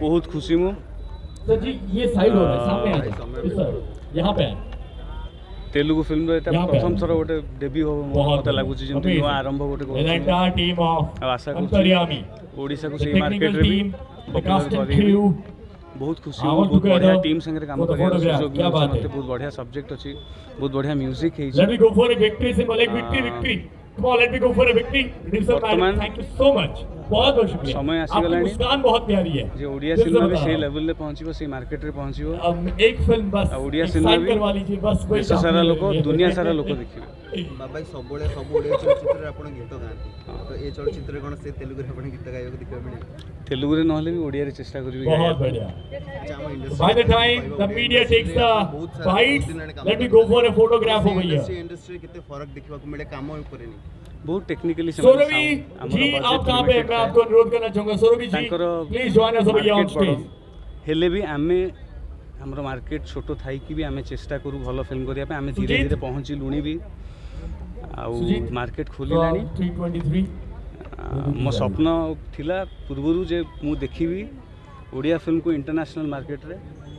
बहुत खुशी हूँ। सर जी ये साइड हो रहा है सामने हाँ, यहाँ पे तेलुगु फ़िल्म एटा तो प्रथम थर गोटे डेब्यू हम मते लगुच जमी नुआ आरंभ गोटे टीम आशा ओडिशा को से मार्केट रे भी बहुत खुशी हूँ बहुत बढ़िया टीम संगे काम कर बहुत बढ़िया सब्जेक्ट अच्छी बहुत बढ़िया म्यूज़िक है Come on, let me go for a victory. Thank you so much. बहुत बहुत शुक्रिया समय आपकी ଆସିଗଲାଣି। मुस्कान बहुत प्यारी है ଯେ ଓଡ଼ିଆ दिल से ସିନେମା ବି बता ସେଇ रहा हूँ। ଲେଭେଲରେ ପହଞ୍ଚିବ ସେଇ ମାର୍କେଟରେ ପହଞ୍ଚିବ अब एक फिल्म बस ଆଉ ଓଡ଼ିଆ एक ସିନେମା sign ବି करवा लीजिए बस कोई ଦେଶ काम ସାରା नहीं ଲୋକ है। ଦୁନିଆ ସାରା ଲୋକ ଦେଖିବେ ବାବା ସବୁବେଳେ ସବୁ ଓଡ଼ିଆ ଚଳଚ୍ଚିତ୍ରରେ ଆପଣ ଗୀତ ଗାଆନ୍ତି ତ ଏ ଚଳଚ୍ଚିତ୍ରରେ କ'ଣ ସେ ତେଲୁଗୁରେ ଆପଣ ଗୀତ ଗାଇବାକୁ ଦେଖିବାକୁ ମିଳିବ ତେଲୁଗୁରେ ନହେଲେ ବି ଓଡ଼ିଆରେ ଚେଷ୍ଟା କରିବି बहुत ଗାଇବା ପାଇଁ। बढ़िया ଆଚ୍ଛା, ଆମ industry By the କହିବା time the Odia media industry takes ରେ the ବହୁତ ସାରା bites, ବହୁତ ଦିନ ହେଲାଣି କାମ let me କରୁଛନ୍ତି। go for a photograph ସେ over here. industry- industry ରେ କେତେ ଫରକ ଦେଖିବାକୁ ମିଳେ କାମ ଉପରେ ନି ବହୁତ ଟେକ୍ନିକାଲି सौरभी जी आप कहाँ पे हैं? मैं आपको अनुरोध करना चाहूंगा सौरभी जी ତାଙ୍କର please join us over on market ବଡ଼ स्टेज ହେଲେ ବି ଆମେ ଆମର ମାର୍କେଟ ଛୋଟ ଥାଇକି ବି ଆମେ ଚେଷ୍ଟା କରୁ ଭଲ ଫିଲ୍ମ କରିବା ପାଇଁ ଆମେ ଧୀରେ ସୁଜିତ? ଧୀରେ ପହଞ୍ଚିଲୁଣି ବି ଆଉ ସୁଜିତ? ମାର୍କେଟ ଖୋଲିଲାଣି 323 ଆ, ମୋ ସ୍ୱପ୍ନ ଥିଲା ପୂର୍ବରୁ ଯେ ମୁଁ ଦେଖିବି ଓଡ଼ିଆ ଫିଲ୍ମକୁ ଇଣ୍ଟରନ୍ୟାସନାଲ ମାର୍କେଟରେ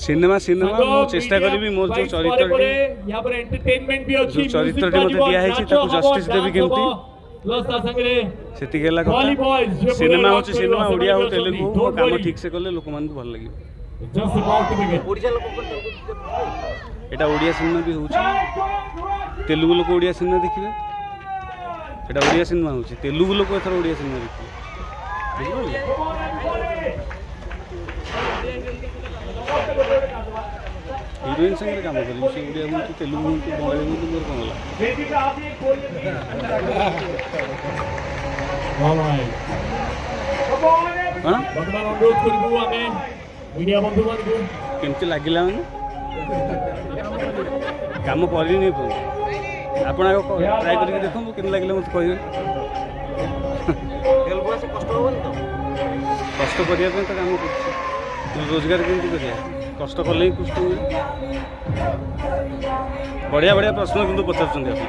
सिनेमा सिनेमा चेष्टा करी मो जो चरित्र जो चरित्र दिया है जस्टिस देवी कमी सिनेमा हो सिनेमा ओडिया हो तेलुगु काम ठीक से कले लोक मान भल लगे यहाँ ओडिया सिनेमा भी हूँ तेलुगु लोक ओडिया सिनेमा देखिए यहाँ ओडिया सिनेमा हूँ तेलुगु लोक एथर ओडिया सिनेमा देखिए worry. ଠିକ୍ ସେ କଲେ ଲୋକମାନଙ୍କୁ ଭଲ ଲାଗିବ Just about to begin. Odisha ଲୋକଙ୍କ ତେଲୁଗୁ ଏଇଟା ଓଡ଼ିଆ ସିନେମା ବି ହେଉଛି ତେଲୁଗୁ ଲୋକ ଓଡ଼ିଆ ସିନେମା ଦେଖିବେ ଏଇଟା ଓଡ଼ିଆ ସିନେମା ହେଉଛି ତେଲୁଗୁ ଲୋକ ଏଥର ଓଡ଼ିଆ ସିନେମା ଦେଖିବେ ବୁଝିପାରିଲେ ହିରୋଇନ୍ ସାଙ୍ଗରେ କାମ କରିବି ସେ ଓଡ଼ିଆ ହୁଅନ୍ତୁ ତେଲୁଗୁ ହୁଅନ୍ତୁ ବଙ୍ଗାଳୀ ହୁଅନ୍ତୁ ମୋର କ'ଣ ହେଲା Alright. କ'ଣ ବର୍ତ୍ତମାନ ଅନୁରୋଧ କରିବୁ ଆମେ ମିଡ଼ିଆ ବନ୍ଧୁମାନଙ୍କୁ କେମିତି ଲାଗିଲା ମାନେ କାମ କରିନି ଏପର୍ଯ୍ୟନ୍ତ ଆପଣ ଆଗ ଟ୍ରାଏ କରିକି ଦେଖନ୍ତୁ କେମିତି ଲାଗିଲା ମୋତେ କହିବେ ତେଲୁଗୁ ଆସି କଷ୍ଟ ହେବନି ତ কষ্ট করা তো কাম করছি। রোজগার কেমতি করা কষ্ট কলে হি কষ্ট বড়িয়া বড়িয়া প্রশ্ন কিন্তু পচারুচ্ছেন আপনি।